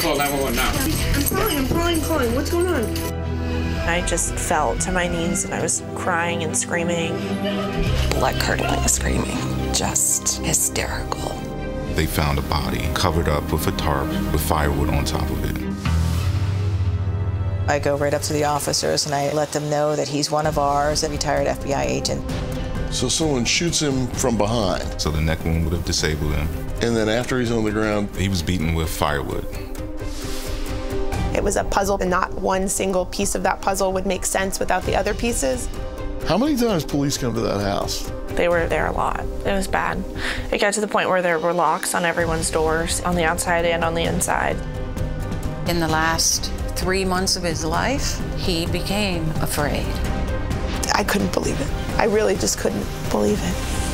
Call 911 now. I'm calling, I'm calling, calling. What's going on? I just fell to my knees and I was crying and screaming. Blood curdling screaming, just hysterical. They found a body covered up with a tarp with firewood on top of it. I go right up to the officers and I let them know that he's one of ours, a retired FBI agent. So someone shoots him from behind, So the neck wound would have disabled him. and then after he's on the ground, He was beaten with firewood. It was a puzzle, and not one single piece of that puzzle would make sense without the other pieces. how many times police come to that house? They were there a lot. It was bad. It got to the point where there were locks on everyone's doors, on the outside and on the inside. In the last three months of his life, he became afraid. I couldn't believe it. I really just couldn't believe it.